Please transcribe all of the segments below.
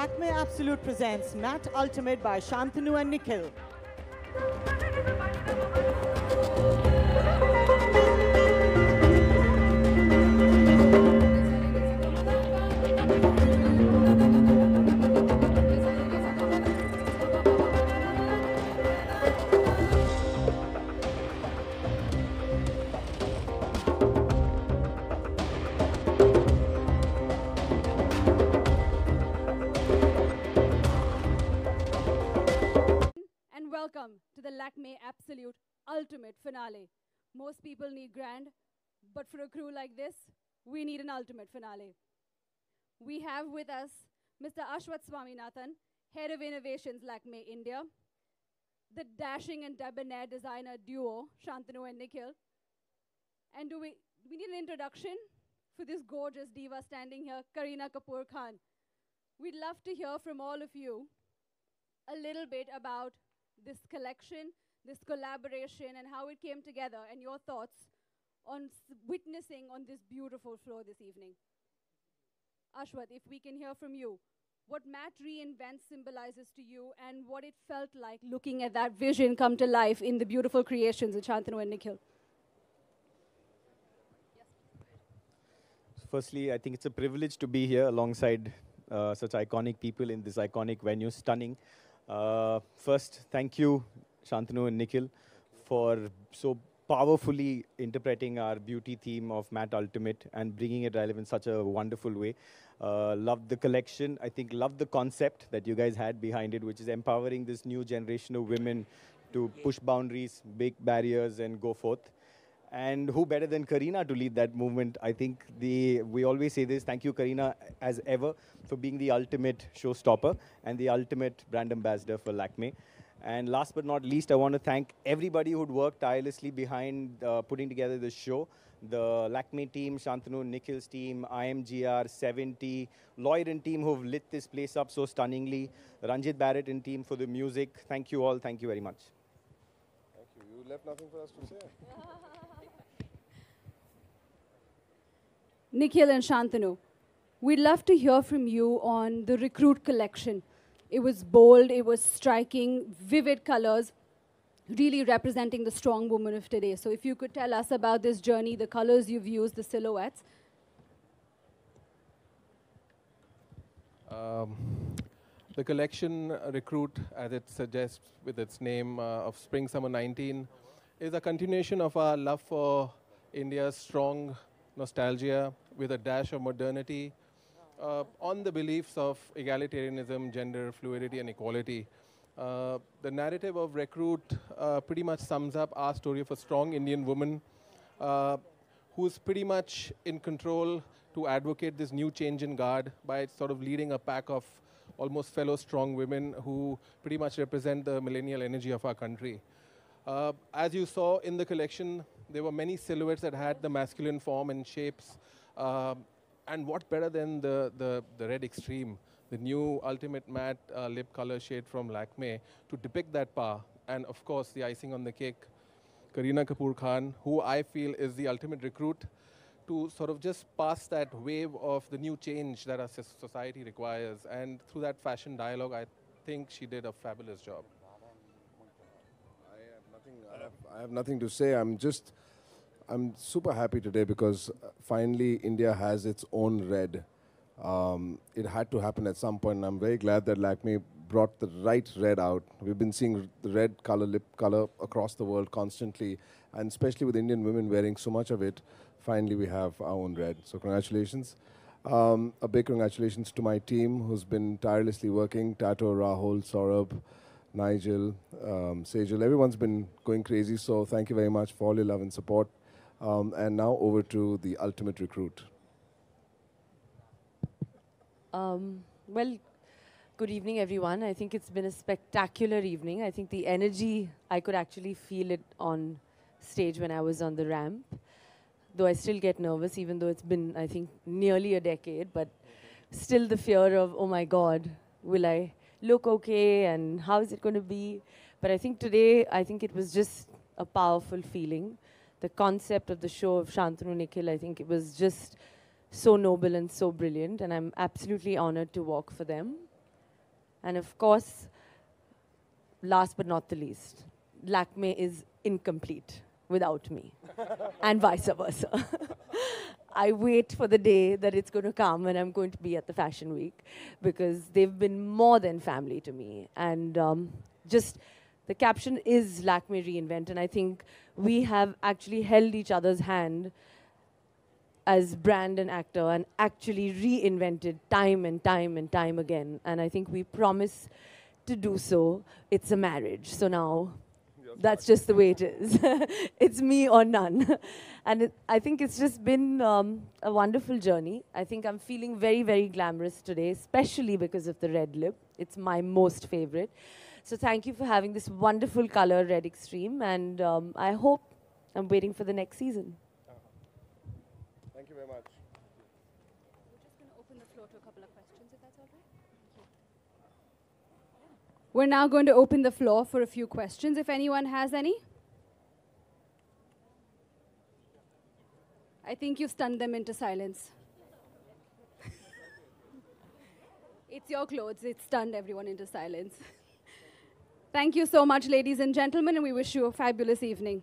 Lakme Absolute presents Matte Ultimate by Shantanu and Nikhil. Ultimate Finale. Most people need grand, but for a crew like this, we need an ultimate finale. We have with us Mr. Ashwat Swaminathan, Head of Innovations Lakme India, the dashing and debonair designer duo, Shantanu and Nikhil. And do we, we need an introduction for this gorgeous diva standing here, Kareena Kapoor Khan. We'd love to hear from all of you a little bit about this collection, this collaboration, and how it came together, and your thoughts on witnessing on this beautiful floor this evening. Ashwat, if we can hear from you, what Matt Reinvent symbolizes to you, and what it felt like looking at that vision come to life in the beautiful creations of Shantanu and Nikhil. Firstly, I think it's a privilege to be here alongside uh, such iconic people in this iconic venue. Stunning. Uh, first, thank you, Shantanu and Nikhil, for so powerfully interpreting our beauty theme of Matte Ultimate and bringing it alive in such a wonderful way. Uh, loved the collection. I think loved the concept that you guys had behind it, which is empowering this new generation of women to push boundaries, break barriers, and go forth. And who better than Kareena to lead that movement? I think the we always say this. Thank you, Kareena, as ever, for being the ultimate showstopper and the ultimate brand ambassador for Lakme. And last but not least, I want to thank everybody who'd worked tirelessly behind uh, putting together this show. The Lakme team, Shantanu, Nikhil's team, IMGR, 70, Lloyd and team who've lit this place up so stunningly, Ranjit Barot and team for the music. Thank you all. Thank you very much. Thank you. You left nothing for us to say. Nikhil and Shantanu, we'd love to hear from you on the Recruit collection. It was bold, it was striking, vivid colors, really representing the strong woman of today. So if you could tell us about this journey, the colors you've used, the silhouettes. Um, the collection Recruit, as it suggests with its name uh, of Spring Summer 19, is a continuation of our love for India's strong nostalgia with a dash of modernity uh, on the beliefs of egalitarianism, gender fluidity, and equality. Uh, the narrative of Recruit uh, pretty much sums up our story of a strong Indian woman uh, who's pretty much in control to advocate this new change in guard by sort of leading a pack of almost fellow strong women who pretty much represent the millennial energy of our country. Uh, as you saw in the collection, there were many silhouettes that had the masculine form and shapes. And what better than the, the, the red extreme, the new ultimate matte uh, lip color shade from Lakme to depict that power. And of course, the icing on the cake, Kareena Kapoor Khan, who I feel is the ultimate recruit to sort of just pass that wave of the new change that our society requires. And through that fashion dialogue, I think she did a fabulous job. I have nothing. I have, I have nothing to say. I'm just, I'm super happy today because uh, finally India has its own red. Um, it had to happen at some point, and I'm very glad that Lakme brought the right red out. We've been seeing the red color, lip color across the world constantly, and especially with Indian women wearing so much of it. Finally, we have our own red. So congratulations. Um, a big congratulations to my team who's been tirelessly working, Tato, Rahul, Saurabh, Nigel, um, Sejal. Everyone's been going crazy, so thank you very much for all your love and support. Um, and now over to the ultimate recruit. Um, well, good evening, everyone. I think it's been a spectacular evening. I think the energy, I could actually feel it on stage when I was on the ramp. Though I still get nervous, even though it's been, I think, nearly a decade, but still the fear of, oh my God, will I look okay and how is it going to be? But I think today, I think it was just a powerful feeling. The concept of the show of Shantanu Nikhil, I think it was just so noble and so brilliant, and I'm absolutely honored to walk for them. And of course, last but not the least, Lakme is incomplete without me, and vice versa. I wait for the day that it's going to come and I'm going to be at the Fashion Week because they've been more than family to me. And um, just the caption is Lakme Reinvent, and I think we have actually held each other's hand as brand and actor and actually reinvented time and time and time again. And I think we promise to do so. It's a marriage. So now that's just the way it is. it's me or none. and it, I think it's just been um, a wonderful journey. I think I'm feeling very, very glamorous today, especially because of the red lip. It's my most favorite. So thank you for having this wonderful color, Red Extreme. And um, I hope I'm waiting for the next season. Thank you very much. We're just going to open the floor to a couple of questions, if that's all right. We're now going to open the floor for a few questions, if anyone has any. I think you stunned them into silence. it's your clothes, it stunned everyone into silence. Thank you so much, ladies and gentlemen, and we wish you a fabulous evening.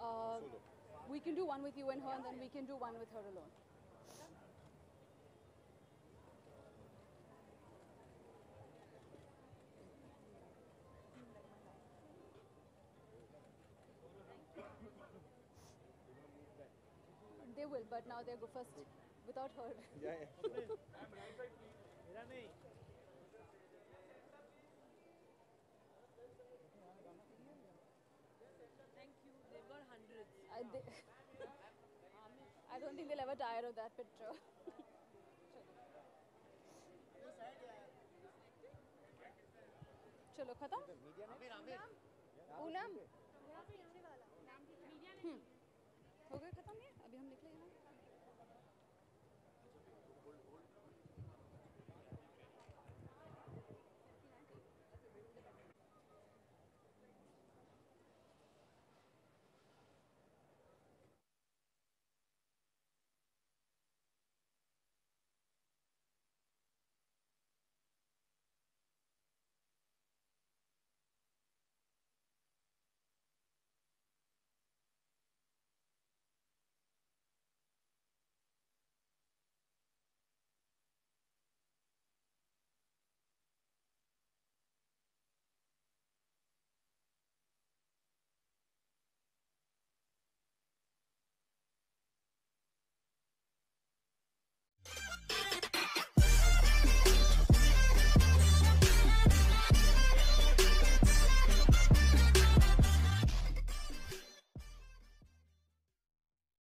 Uh, we can do one with you and her, and then we can do one with her alone. They will, but now they go first without her. I, they, I don't think they'll ever tire of that picture. चलो खत्म पूनम हम्म, हो गया खत्म